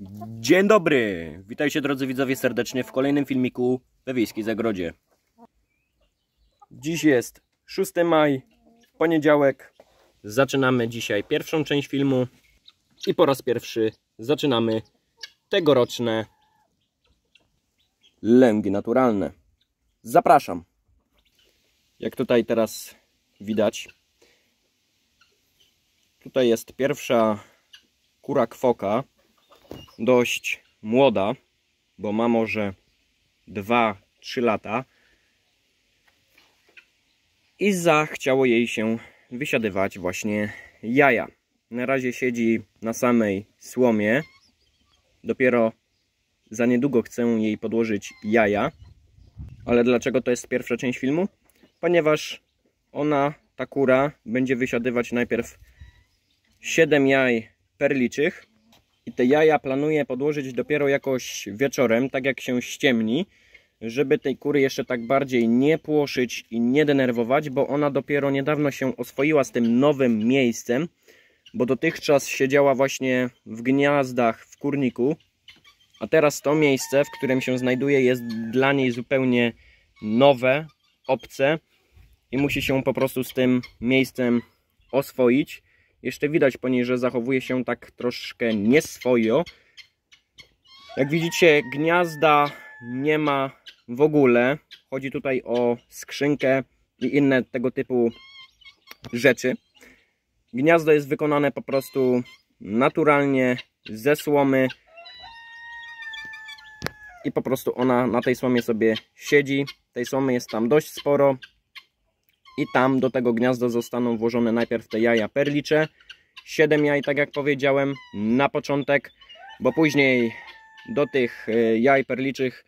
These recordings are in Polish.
Dzień dobry! Witajcie drodzy widzowie serdecznie w kolejnym filmiku we Wiejskiej Zagrodzie. Dziś jest 6 maj, poniedziałek. Zaczynamy dzisiaj pierwszą część filmu i po raz pierwszy zaczynamy tegoroczne lęgi naturalne. Zapraszam! Jak tutaj teraz widać, tutaj jest pierwsza kura kwoka dość młoda, bo ma może 2-3 lata i zachciało jej się wysiadywać właśnie jaja. Na razie siedzi na samej słomie. Dopiero za niedługo chcę jej podłożyć jaja. Ale dlaczego to jest pierwsza część filmu? Ponieważ ona, ta kura, będzie wysiadywać najpierw 7 jaj perliczych i te jaja planuję podłożyć dopiero jakoś wieczorem, tak jak się ściemni, żeby tej kury jeszcze tak bardziej nie płoszyć i nie denerwować, bo ona dopiero niedawno się oswoiła z tym nowym miejscem, bo dotychczas siedziała właśnie w gniazdach w kurniku, a teraz to miejsce, w którym się znajduje jest dla niej zupełnie nowe, obce i musi się po prostu z tym miejscem oswoić. Jeszcze widać po niej, że zachowuje się tak troszkę nieswojo. Jak widzicie, gniazda nie ma w ogóle. Chodzi tutaj o skrzynkę i inne tego typu rzeczy. Gniazdo jest wykonane po prostu naturalnie ze słomy i po prostu ona na tej słomie sobie siedzi. Tej słomy jest tam dość sporo i tam do tego gniazda zostaną włożone najpierw te jaja perlicze. 7 jaj, tak jak powiedziałem, na początek, bo później do tych e, jaj perliczych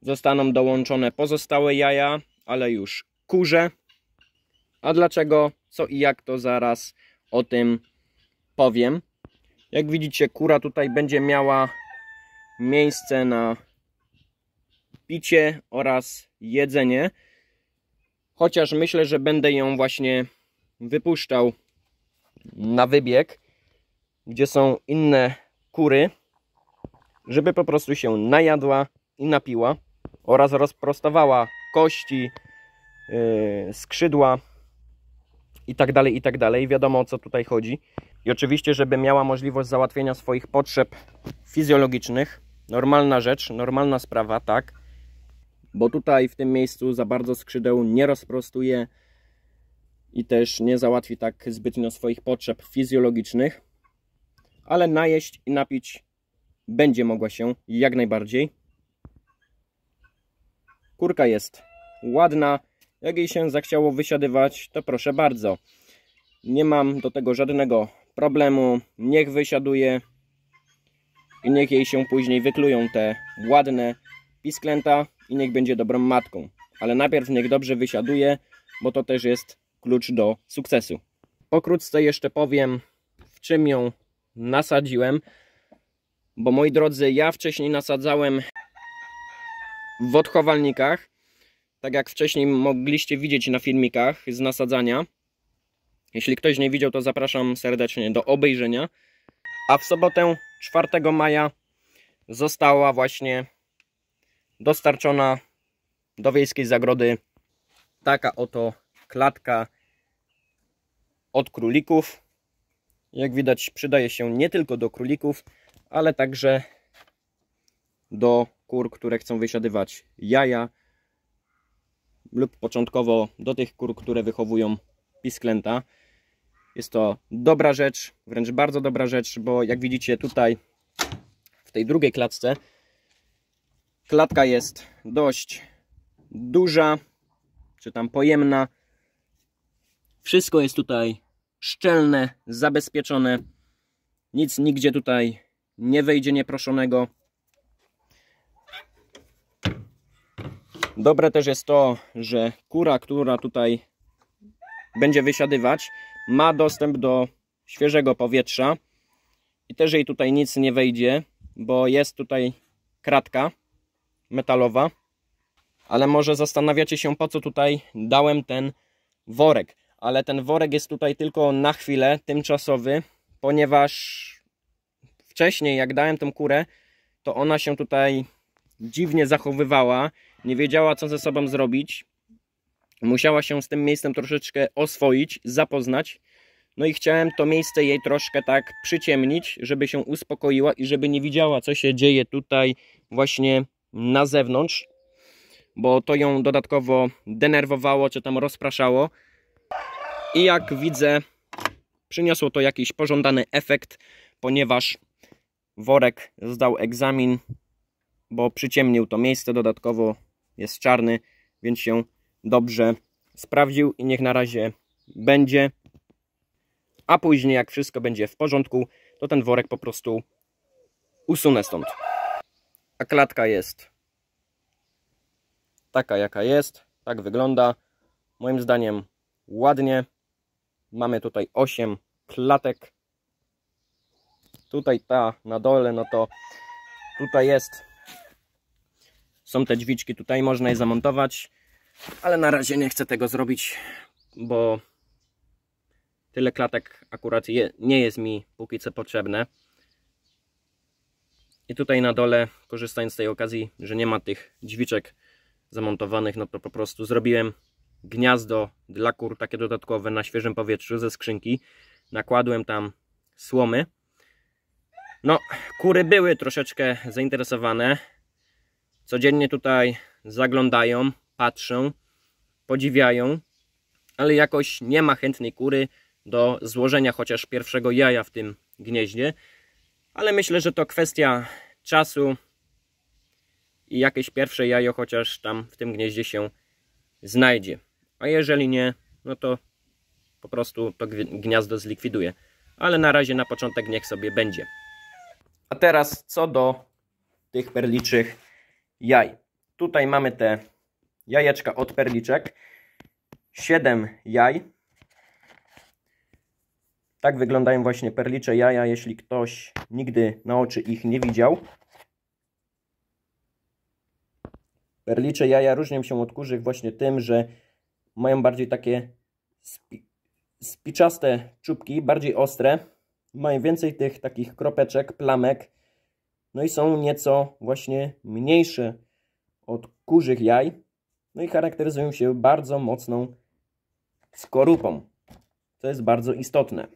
zostaną dołączone pozostałe jaja, ale już kurze. A dlaczego, co i jak, to zaraz o tym powiem. Jak widzicie, kura tutaj będzie miała miejsce na picie oraz jedzenie. Chociaż myślę, że będę ją właśnie wypuszczał na wybieg, gdzie są inne kury, żeby po prostu się najadła i napiła oraz rozprostowała kości, yy, skrzydła i tak dalej, i tak dalej. Wiadomo o co tutaj chodzi. I oczywiście, żeby miała możliwość załatwienia swoich potrzeb fizjologicznych. Normalna rzecz, normalna sprawa, tak bo tutaj w tym miejscu za bardzo skrzydeł nie rozprostuje i też nie załatwi tak zbytnio swoich potrzeb fizjologicznych, ale najeść i napić będzie mogła się jak najbardziej. Kurka jest ładna, jak jej się zachciało wysiadywać, to proszę bardzo. Nie mam do tego żadnego problemu, niech wysiaduje i niech jej się później wyklują te ładne pisklęta i niech będzie dobrą matką. Ale najpierw niech dobrze wysiaduje, bo to też jest klucz do sukcesu. Pokrótce jeszcze powiem, w czym ją nasadziłem. Bo moi drodzy, ja wcześniej nasadzałem w odchowalnikach. Tak jak wcześniej mogliście widzieć na filmikach z nasadzania. Jeśli ktoś nie widział, to zapraszam serdecznie do obejrzenia. A w sobotę 4 maja została właśnie dostarczona do wiejskiej zagrody taka oto klatka od królików. Jak widać przydaje się nie tylko do królików, ale także do kur, które chcą wysiadywać jaja lub początkowo do tych kur, które wychowują pisklęta. Jest to dobra rzecz, wręcz bardzo dobra rzecz, bo jak widzicie tutaj w tej drugiej klatce Klatka jest dość duża, czy tam pojemna. Wszystko jest tutaj szczelne, zabezpieczone. Nic nigdzie tutaj nie wejdzie nieproszonego. Dobre też jest to, że kura, która tutaj będzie wysiadywać, ma dostęp do świeżego powietrza i też jej tutaj nic nie wejdzie, bo jest tutaj kratka metalowa. Ale może zastanawiacie się, po co tutaj dałem ten worek. Ale ten worek jest tutaj tylko na chwilę, tymczasowy, ponieważ wcześniej jak dałem tą kurę, to ona się tutaj dziwnie zachowywała, nie wiedziała co ze sobą zrobić. Musiała się z tym miejscem troszeczkę oswoić, zapoznać. No i chciałem to miejsce jej troszkę tak przyciemnić, żeby się uspokoiła i żeby nie widziała co się dzieje tutaj właśnie na zewnątrz, bo to ją dodatkowo denerwowało czy tam rozpraszało. I jak widzę, przyniosło to jakiś pożądany efekt, ponieważ worek zdał egzamin, bo przyciemnił to miejsce, dodatkowo jest czarny, więc się dobrze sprawdził i niech na razie będzie. A później, jak wszystko będzie w porządku, to ten worek po prostu usunę stąd. A klatka jest taka, jaka jest. Tak wygląda. Moim zdaniem ładnie. Mamy tutaj 8 klatek. Tutaj ta na dole, no to tutaj jest. Są te drzwiczki, tutaj można je zamontować, ale na razie nie chcę tego zrobić, bo tyle klatek akurat je, nie jest mi póki co potrzebne. I tutaj na dole, korzystając z tej okazji, że nie ma tych drzwiczek zamontowanych, no to po prostu zrobiłem gniazdo dla kur, takie dodatkowe na świeżym powietrzu ze skrzynki. Nakładłem tam słomy. No, kury były troszeczkę zainteresowane. Codziennie tutaj zaglądają, patrzą, podziwiają, ale jakoś nie ma chętnej kury do złożenia chociaż pierwszego jaja w tym gnieździe. Ale myślę, że to kwestia czasu i jakieś pierwsze jajo chociaż tam w tym gnieździe się znajdzie. A jeżeli nie, no to po prostu to gniazdo zlikwiduje. Ale na razie na początek niech sobie będzie. A teraz co do tych perliczych jaj. Tutaj mamy te jajeczka od perliczek. 7 jaj. Tak wyglądają właśnie perlicze jaja, jeśli ktoś nigdy na oczy ich nie widział. Perlicze jaja różnią się od kurzych właśnie tym, że mają bardziej takie spi spiczaste czubki, bardziej ostre. Mają więcej tych takich kropeczek, plamek. No i są nieco właśnie mniejsze od kurzych jaj. No i charakteryzują się bardzo mocną skorupą. To jest bardzo istotne,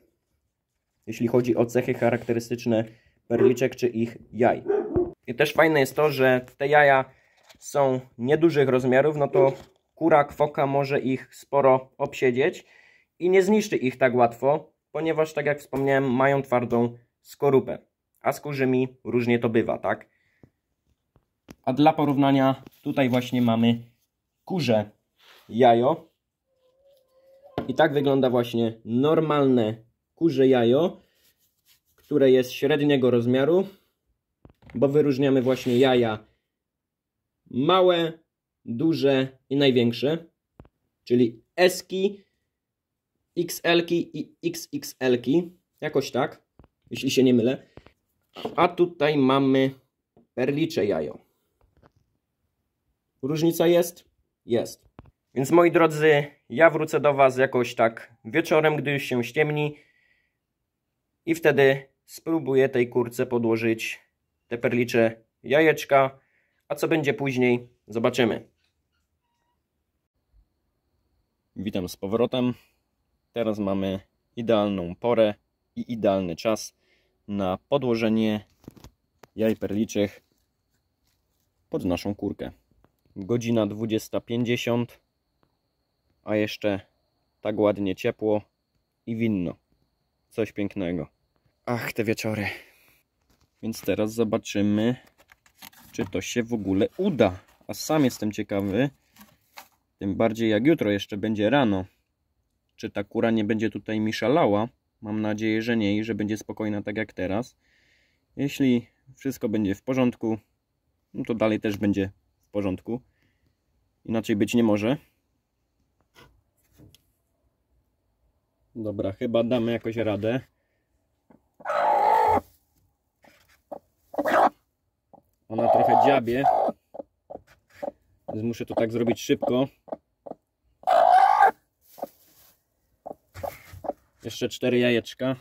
jeśli chodzi o cechy charakterystyczne perliczek czy ich jaj. I też fajne jest to, że te jaja są niedużych rozmiarów, no to kura kwoka może ich sporo obsiedzieć i nie zniszczy ich tak łatwo, ponieważ tak jak wspomniałem mają twardą skorupę, a z kurzymi różnie to bywa, tak? A dla porównania tutaj właśnie mamy kurze jajo i tak wygląda właśnie normalne kurze jajo, które jest średniego rozmiaru, bo wyróżniamy właśnie jaja małe, duże i największe, czyli Eski, XL-ki i XXL-ki, jakoś tak, jeśli się nie mylę. A tutaj mamy perlicze jajo. Różnica jest? Jest. Więc moi drodzy, ja wrócę do Was jakoś tak wieczorem, gdy już się ściemni i wtedy spróbuję tej kurce podłożyć te perlicze jajeczka a co będzie później, zobaczymy. Witam z powrotem. Teraz mamy idealną porę i idealny czas na podłożenie jaj perliczych pod naszą kurkę. Godzina 20.50, a jeszcze tak ładnie ciepło i winno. Coś pięknego. Ach, te wieczory. Więc teraz zobaczymy, czy to się w ogóle uda. A sam jestem ciekawy, tym bardziej jak jutro jeszcze będzie rano, czy ta kura nie będzie tutaj mi szalała. Mam nadzieję, że nie i że będzie spokojna tak jak teraz. Jeśli wszystko będzie w porządku, no to dalej też będzie w porządku. Inaczej być nie może. Dobra, chyba damy jakoś radę. Ona trochę dziabie. Więc muszę to tak zrobić szybko. Jeszcze cztery jajeczka.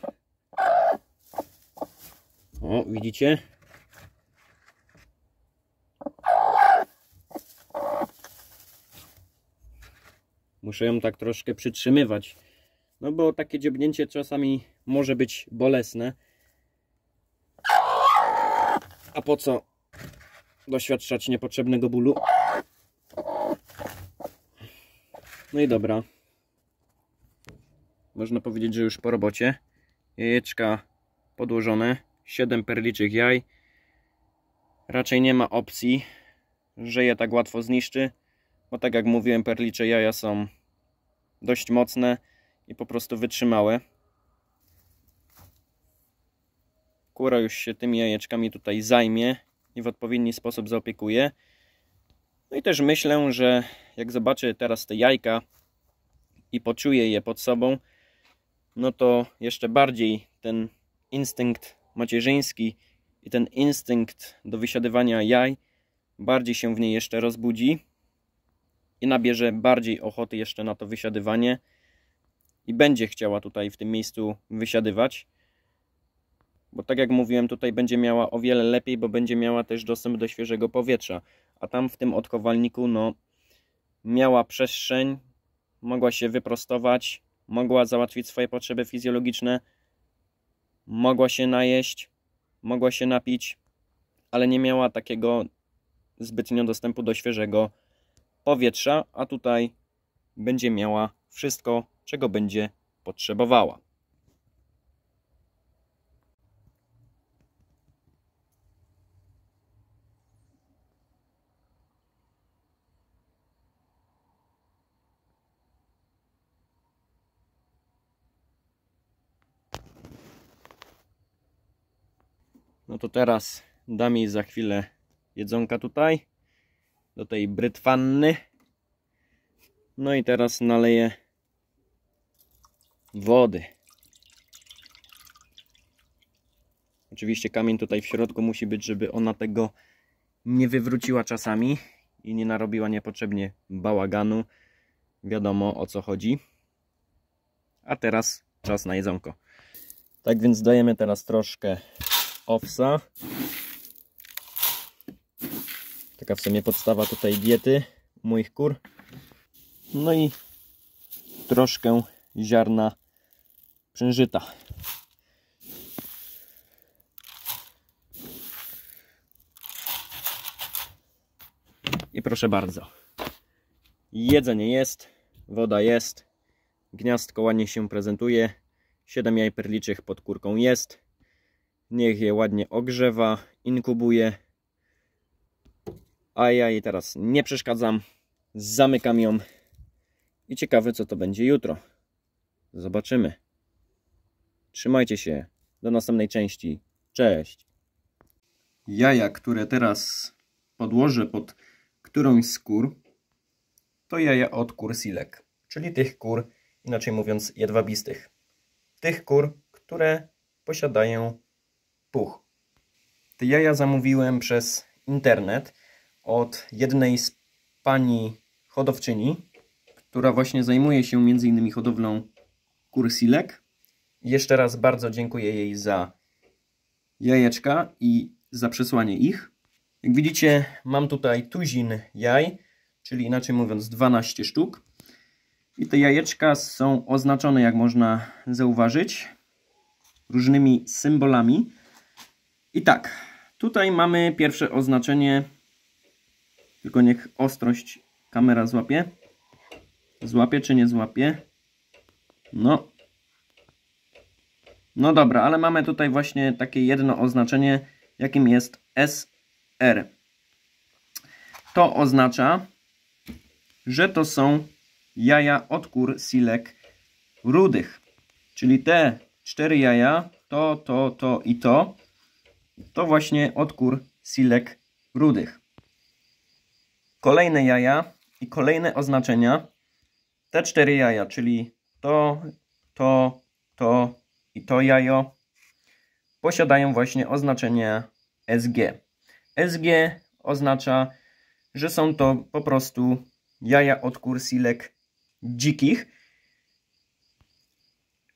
O, widzicie? Muszę ją tak troszkę przytrzymywać. No bo takie dziobnięcie czasami może być bolesne. A po co doświadczać niepotrzebnego bólu? No i dobra. Można powiedzieć, że już po robocie. Jajeczka podłożone. 7 perliczych jaj. Raczej nie ma opcji, że je tak łatwo zniszczy. Bo tak jak mówiłem, perlicze jaja są dość mocne i po prostu wytrzymałe. Kura już się tymi jajeczkami tutaj zajmie i w odpowiedni sposób zaopiekuje. No i też myślę, że jak zobaczy teraz te jajka i poczuje je pod sobą, no to jeszcze bardziej ten instynkt macierzyński i ten instynkt do wysiadywania jaj bardziej się w niej jeszcze rozbudzi i nabierze bardziej ochoty jeszcze na to wysiadywanie i będzie chciała tutaj w tym miejscu wysiadywać. Bo tak jak mówiłem, tutaj będzie miała o wiele lepiej, bo będzie miała też dostęp do świeżego powietrza. A tam w tym odkowalniku, no, miała przestrzeń, mogła się wyprostować, mogła załatwić swoje potrzeby fizjologiczne, mogła się najeść, mogła się napić, ale nie miała takiego zbytnio dostępu do świeżego powietrza, a tutaj będzie miała wszystko, czego będzie potrzebowała. No to teraz dam jej za chwilę jedzonka tutaj do tej brytwanny. No i teraz naleję wody. Oczywiście kamień tutaj w środku musi być, żeby ona tego nie wywróciła czasami i nie narobiła niepotrzebnie bałaganu. Wiadomo o co chodzi. A teraz czas na jedzonko. Tak więc dajemy teraz troszkę owsa. Taka w sumie podstawa tutaj diety moich kur. No i troszkę ziarna przężyta. I proszę bardzo. Jedzenie jest, woda jest, gniazdko ładnie się prezentuje, 7 jaj perliczych pod kurką jest. Niech je ładnie ogrzewa, inkubuje. A ja jej teraz nie przeszkadzam. Zamykam ją. I ciekawe co to będzie jutro. Zobaczymy. Trzymajcie się. Do następnej części. Cześć. Jaja, które teraz podłożę pod którąś z kur, to jaja od kur silek, czyli tych kur, inaczej mówiąc, jedwabistych. Tych kur, które posiadają puch. Te jaja zamówiłem przez internet od jednej z pani hodowczyni, która właśnie zajmuje się m.in. hodowlą kursilek. Jeszcze raz bardzo dziękuję jej za jajeczka i za przesłanie ich. Jak widzicie, mam tutaj tuzin jaj, czyli inaczej mówiąc 12 sztuk. I te jajeczka są oznaczone, jak można zauważyć, różnymi symbolami. I tak, tutaj mamy pierwsze oznaczenie, tylko niech ostrość kamera złapie. Złapie czy nie złapie? No. No dobra, ale mamy tutaj właśnie takie jedno oznaczenie, jakim jest SR. To oznacza, że to są jaja od kur silek rudych. Czyli te cztery jaja, to, to, to i to, to właśnie odkór silek rudych. Kolejne jaja i kolejne oznaczenia. Te cztery jaja, czyli to, to, to i to jajo posiadają właśnie oznaczenie SG. SG oznacza, że są to po prostu jaja od kursilek dzikich.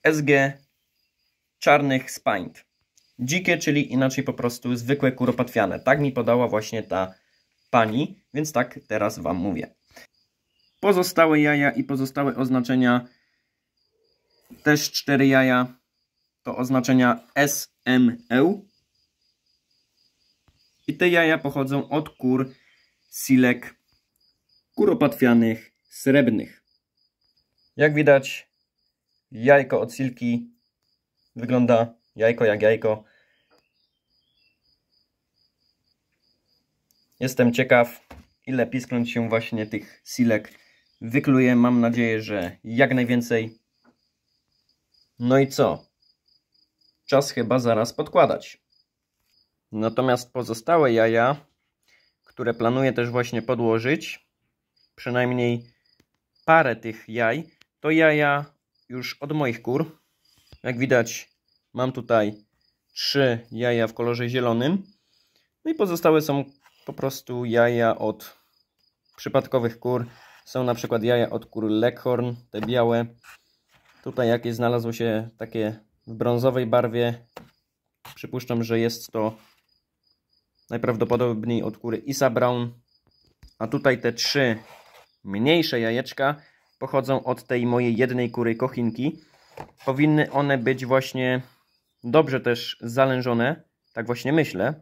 SG czarnych spaint. dzikie, czyli inaczej po prostu zwykłe kuropatwiane. Tak mi podała właśnie ta pani, więc tak teraz Wam mówię. Pozostałe jaja i pozostałe oznaczenia, też cztery jaja, to oznaczenia SME. I te jaja pochodzą od kur silek kuropatwianych srebrnych. Jak widać, jajko od silki wygląda jajko jak jajko. Jestem ciekaw, ile piskląt się właśnie tych silek wykluje. Mam nadzieję, że jak najwięcej. No i co? Czas chyba zaraz podkładać. Natomiast pozostałe jaja, które planuję też właśnie podłożyć, przynajmniej parę tych jaj, to jaja już od moich kur. Jak widać, mam tutaj trzy jaja w kolorze zielonym. No i pozostałe są po prostu jaja od przypadkowych kur. Są na przykład jaja od kur Leghorn, te białe. Tutaj jakieś znalazło się takie w brązowej barwie. Przypuszczam, że jest to najprawdopodobniej od kury Isa Brown. A tutaj te trzy mniejsze jajeczka pochodzą od tej mojej jednej kury kochinki. Powinny one być właśnie dobrze też zalężone, tak właśnie myślę.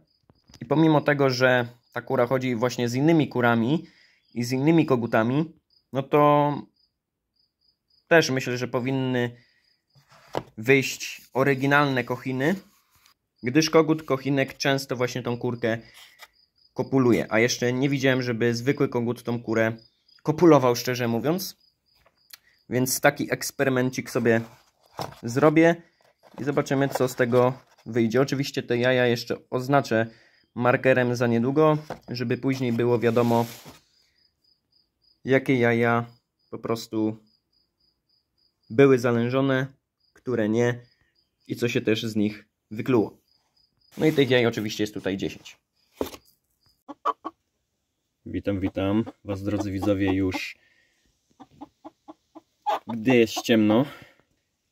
I pomimo tego, że ta kura chodzi właśnie z innymi kurami i z innymi kogutami, no to też myślę, że powinny wyjść oryginalne kochiny, gdyż kogut kochinek często właśnie tą kurkę kopuluje. A jeszcze nie widziałem, żeby zwykły kogut tą kurę kopulował, szczerze mówiąc. Więc taki eksperymencik sobie zrobię i zobaczymy, co z tego wyjdzie. Oczywiście te jaja jeszcze oznaczę markerem za niedługo, żeby później było wiadomo, jakie jaja po prostu były zalężone, które nie i co się też z nich wykluło. No i tych jaj oczywiście jest tutaj 10. Witam, witam Was drodzy widzowie już gdy jest ciemno,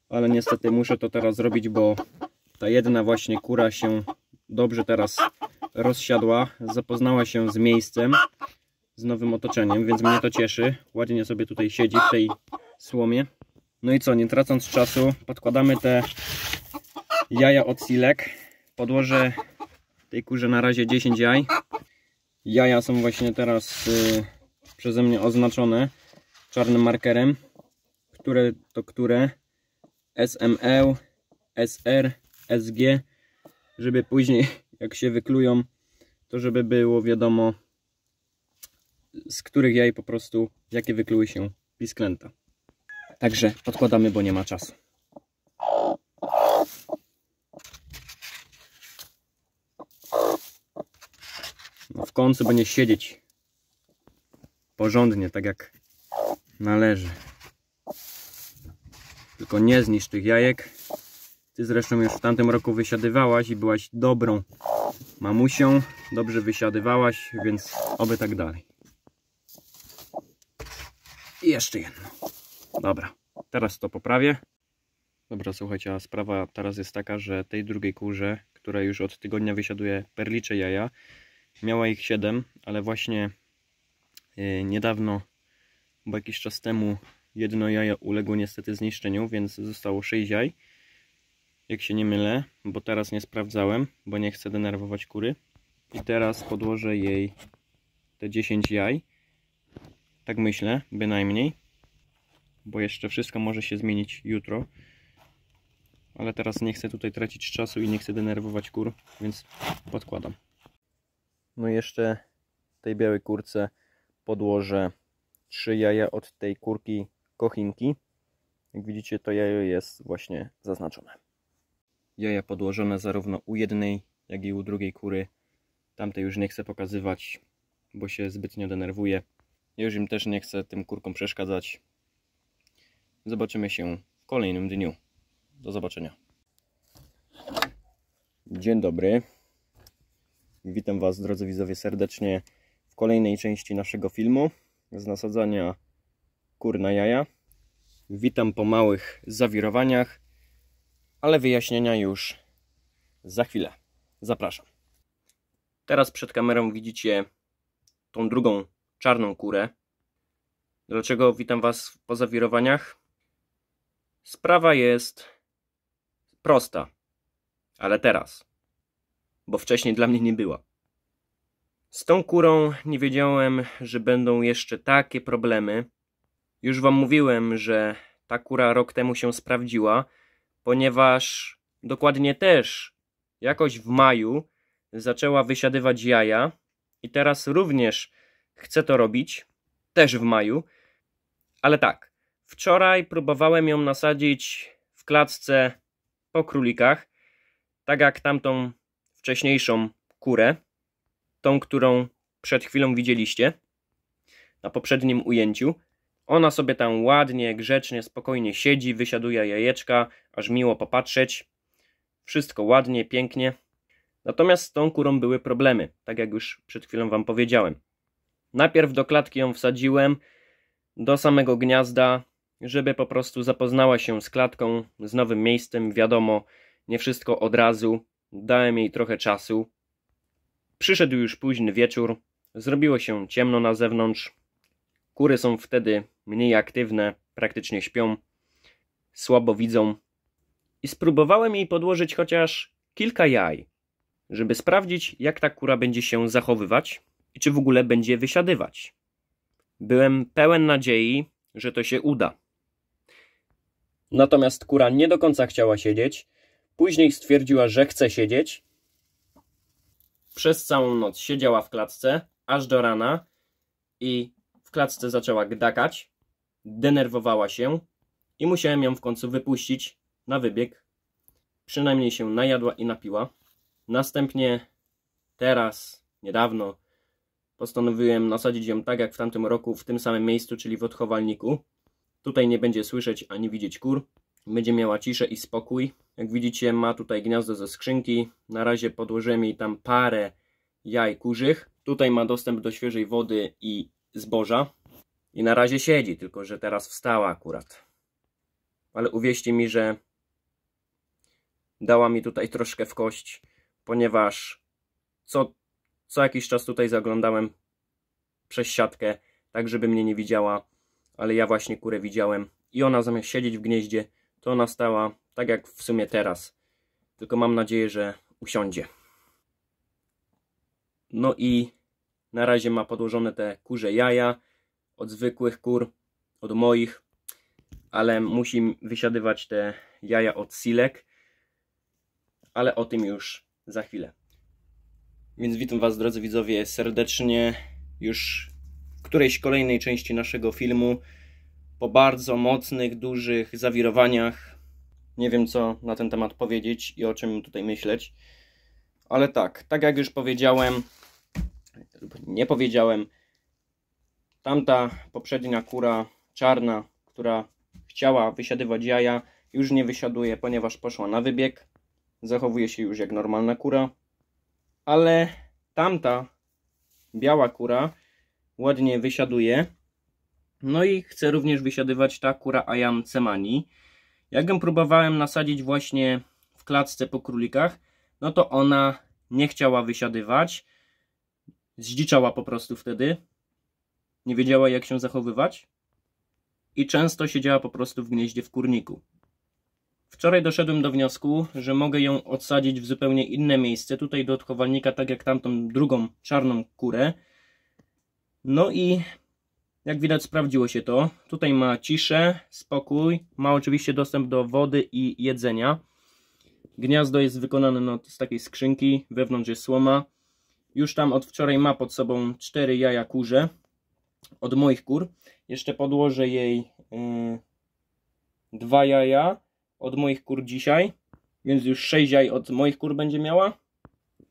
ale niestety muszę to teraz zrobić, bo ta jedna właśnie kura się dobrze teraz rozsiadła, zapoznała się z miejscem, z nowym otoczeniem, więc mnie to cieszy. Ładnie sobie tutaj siedzi w tej słomie. No i co, nie tracąc czasu, podkładamy te jaja od silek. Podłożę tej kurze na razie 10 jaj. Jaja są właśnie teraz y, przeze mnie oznaczone czarnym markerem. Które to które? SME, SR, SG, żeby później jak się wyklują, to żeby było wiadomo z których jaj po prostu, jakie wykluły się pisklęta. Także podkładamy, bo nie ma czasu. No w końcu będzie siedzieć porządnie, tak jak należy. Tylko nie zniszcz tych jajek. Ty zresztą już w tamtym roku wysiadywałaś i byłaś dobrą mamusią. Dobrze wysiadywałaś, więc oby tak dalej. I jeszcze jedno. Dobra, teraz to poprawię. Dobra, słuchajcie, a sprawa teraz jest taka, że tej drugiej kurze, która już od tygodnia wysiaduje perlicze jaja, miała ich 7, ale właśnie yy, niedawno, bo jakiś czas temu jedno jajo uległo niestety zniszczeniu, więc zostało 6 jaj. Jak się nie mylę, bo teraz nie sprawdzałem, bo nie chcę denerwować kury. I teraz podłożę jej te 10 jaj. Tak myślę, bynajmniej. Bo jeszcze wszystko może się zmienić jutro. Ale teraz nie chcę tutaj tracić czasu i nie chcę denerwować kur, więc podkładam. No i jeszcze tej białej kurce podłożę trzy jaja od tej kurki kochinki. Jak widzicie to jajo jest właśnie zaznaczone. Jaja podłożone zarówno u jednej jak i u drugiej kury. Tamtej już nie chcę pokazywać, bo się zbytnio denerwuje. Ja już im też nie chcę tym kurkom przeszkadzać. Zobaczymy się w kolejnym dniu. Do zobaczenia. Dzień dobry. Witam Was, drodzy widzowie, serdecznie w kolejnej części naszego filmu z nasadzania kur na jaja. Witam po małych zawirowaniach, ale wyjaśnienia już za chwilę. Zapraszam. Teraz przed kamerą widzicie tą drugą czarną kurę. Dlaczego witam Was po zawirowaniach? Sprawa jest prosta, ale teraz, bo wcześniej dla mnie nie była. Z tą kurą nie wiedziałem, że będą jeszcze takie problemy. Już Wam mówiłem, że ta kura rok temu się sprawdziła, ponieważ dokładnie też jakoś w maju zaczęła wysiadywać jaja i teraz również chcę to robić, też w maju, ale tak, wczoraj próbowałem ją nasadzić w klatce po królikach, tak jak tamtą wcześniejszą kurę, tą, którą przed chwilą widzieliście na poprzednim ujęciu. Ona sobie tam ładnie, grzecznie, spokojnie siedzi, wysiaduje jajeczka, aż miło popatrzeć. Wszystko ładnie, pięknie. Natomiast z tą kurą były problemy, tak jak już przed chwilą Wam powiedziałem. Najpierw do klatki ją wsadziłem, do samego gniazda, żeby po prostu zapoznała się z klatką, z nowym miejscem. Wiadomo, nie wszystko od razu. Dałem jej trochę czasu. Przyszedł już późny wieczór, zrobiło się ciemno na zewnątrz. Kury są wtedy mniej aktywne, praktycznie śpią, słabo widzą. I spróbowałem jej podłożyć chociaż kilka jaj, żeby sprawdzić, jak ta kura będzie się zachowywać i czy w ogóle będzie wysiadywać. Byłem pełen nadziei, że to się uda. Natomiast kura nie do końca chciała siedzieć. Później stwierdziła, że chce siedzieć. Przez całą noc siedziała w klatce, aż do rana i w klatce zaczęła gdakać. Denerwowała się i musiałem ją w końcu wypuścić na wybieg. Przynajmniej się najadła i napiła. Następnie teraz, niedawno, postanowiłem nasadzić ją tak jak w tamtym roku w tym samym miejscu, czyli w odchowalniku. Tutaj nie będzie słyszeć ani widzieć kur. Będzie miała ciszę i spokój. Jak widzicie ma tutaj gniazdo ze skrzynki. Na razie podłożyłem jej tam parę jaj kurzych. Tutaj ma dostęp do świeżej wody i zboża. I na razie siedzi, tylko że teraz wstała akurat. Ale uwierzcie mi, że dała mi tutaj troszkę w kość, ponieważ co, co jakiś czas tutaj zaglądałem przez siatkę, tak żeby mnie nie widziała, ale ja właśnie kurę widziałem i ona zamiast siedzieć w gnieździe, to ona stała tak jak w sumie teraz. Tylko mam nadzieję, że usiądzie. No i na razie ma podłożone te kurze jaja od zwykłych kur, od moich, ale musi wysiadywać te jaja od silek, ale o tym już za chwilę. Więc witam Was drodzy widzowie serdecznie już którejś kolejnej części naszego filmu po bardzo mocnych, dużych zawirowaniach. Nie wiem co na ten temat powiedzieć i o czym tutaj myśleć. Ale tak, tak jak już powiedziałem, nie powiedziałem, tamta poprzednia kura czarna, która chciała wysiadywać jaja, już nie wysiaduje, ponieważ poszła na wybieg. Zachowuje się już jak normalna kura. Ale tamta biała kura ładnie wysiaduje. No i chce również wysiadywać ta kura Ayam Cemani. Jak ją próbowałem nasadzić właśnie w klatce po królikach, no to ona nie chciała wysiadywać. Zdziczała po prostu wtedy. Nie wiedziała jak się zachowywać. I często siedziała po prostu w gnieździe w kurniku. Wczoraj doszedłem do wniosku, że mogę ją odsadzić w zupełnie inne miejsce, tutaj do odchowalnika, tak jak tamtą drugą czarną kurę. No i jak widać sprawdziło się to. Tutaj ma ciszę, spokój, ma oczywiście dostęp do wody i jedzenia. Gniazdo jest wykonane no, z takiej skrzynki, wewnątrz jest słoma. Już tam od wczoraj ma pod sobą cztery jaja kurze od moich kur. Jeszcze podłożę jej yy, dwa jaja od moich kur dzisiaj, więc już 6 jaj od moich kur będzie miała.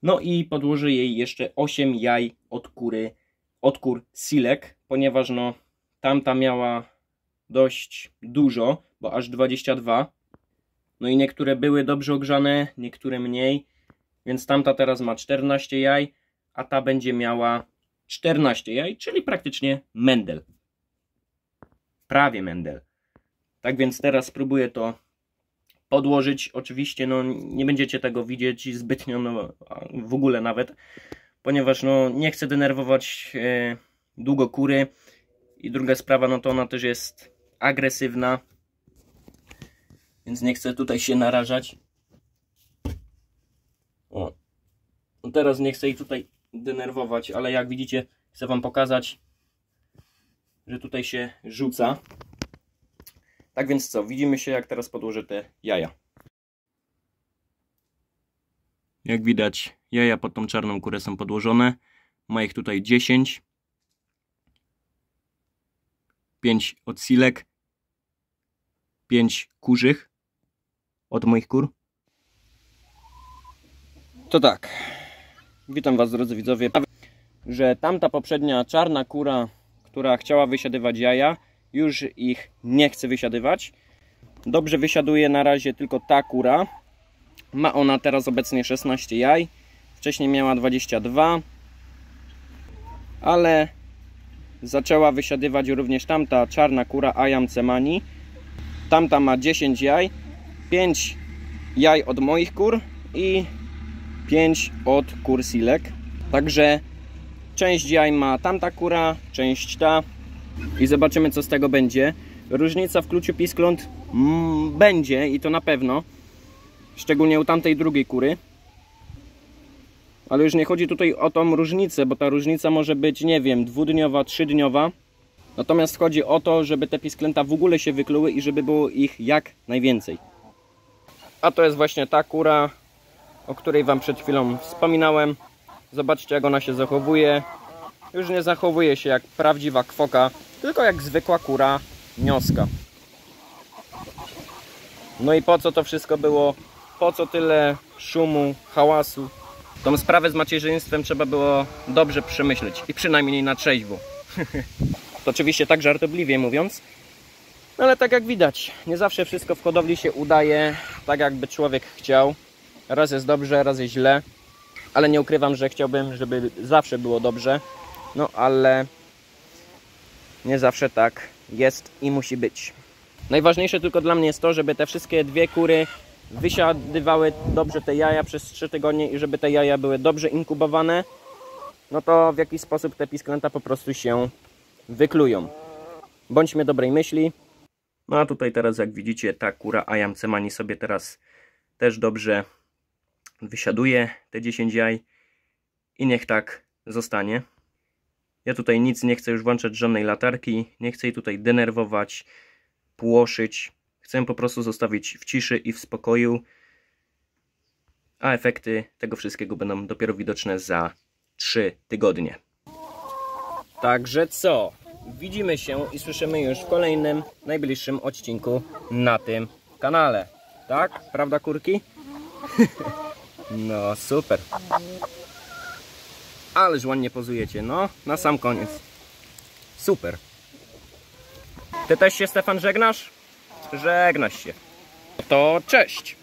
No i podłożę jej jeszcze 8 jaj od kury, od kur silek, ponieważ no tamta miała dość dużo, bo aż 22. No i niektóre były dobrze ogrzane, niektóre mniej, więc tamta teraz ma 14 jaj, a ta będzie miała 14 jaj, czyli praktycznie mendel. Prawie mendel. Tak więc teraz spróbuję to podłożyć. Oczywiście no, nie będziecie tego widzieć zbytnio, no, w ogóle nawet, ponieważ no, nie chcę denerwować e, długo kury. I druga sprawa, no to ona też jest agresywna, więc nie chcę tutaj się narażać. O. No teraz nie chcę jej tutaj denerwować, ale jak widzicie, chcę Wam pokazać, że tutaj się rzuca. Tak więc co, widzimy się jak teraz podłożę te jaja. Jak widać, jaja pod tą czarną kurę są podłożone. Ma ich tutaj 10. 5 od silek. 5 kurzych od moich kur. To tak. Witam Was drodzy widzowie. Że tamta poprzednia czarna kura, która chciała wysiadywać jaja, już ich nie chce wysiadywać. Dobrze wysiaduje na razie tylko ta kura. Ma ona teraz obecnie 16 jaj. Wcześniej miała 22. Ale zaczęła wysiadywać również tamta czarna kura Ayam Cemani. Tamta ma 10 jaj. 5 jaj od moich kur i 5 od kur silek. Także część jaj ma tamta kura, część ta. I zobaczymy co z tego będzie. Różnica w kluciu piskląt mm, będzie i to na pewno. Szczególnie u tamtej drugiej kury. Ale już nie chodzi tutaj o tą różnicę, bo ta różnica może być, nie wiem, dwudniowa, trzydniowa. Natomiast chodzi o to, żeby te pisklęta w ogóle się wykluły i żeby było ich jak najwięcej. A to jest właśnie ta kura, o której Wam przed chwilą wspominałem. Zobaczcie jak ona się zachowuje. Już nie zachowuje się jak prawdziwa kwoka, tylko jak zwykła kura nioska. No i po co to wszystko było? Po co tyle szumu, hałasu? Tą sprawę z macierzyństwem trzeba było dobrze przemyśleć i przynajmniej na trzeźwo. to oczywiście tak żartobliwie mówiąc. No ale tak jak widać, nie zawsze wszystko w hodowli się udaje tak jakby człowiek chciał. Raz jest dobrze, raz jest źle. Ale nie ukrywam, że chciałbym, żeby zawsze było dobrze. No ale nie zawsze tak jest i musi być. Najważniejsze tylko dla mnie jest to, żeby te wszystkie dwie kury wysiadywały dobrze te jaja przez 3 tygodnie i żeby te jaja były dobrze inkubowane, no to w jakiś sposób te pisklęta po prostu się wyklują. Bądźmy dobrej myśli. No a tutaj teraz jak widzicie ta kura Ayam Cemani sobie teraz też dobrze wysiaduje te 10 jaj i niech tak zostanie. Ja tutaj nic nie chcę już włączać żadnej latarki, nie chcę jej tutaj denerwować, płoszyć. Chcę po prostu zostawić w ciszy i w spokoju, a efekty tego wszystkiego będą dopiero widoczne za 3 tygodnie. Także co? Widzimy się i słyszymy już w kolejnym, najbliższym odcinku na tym kanale. Tak? Prawda kurki? no super. Ależ ładnie pozujecie, no, na sam koniec. Super. Ty też się Stefan żegnasz? Żegnasz się. To cześć.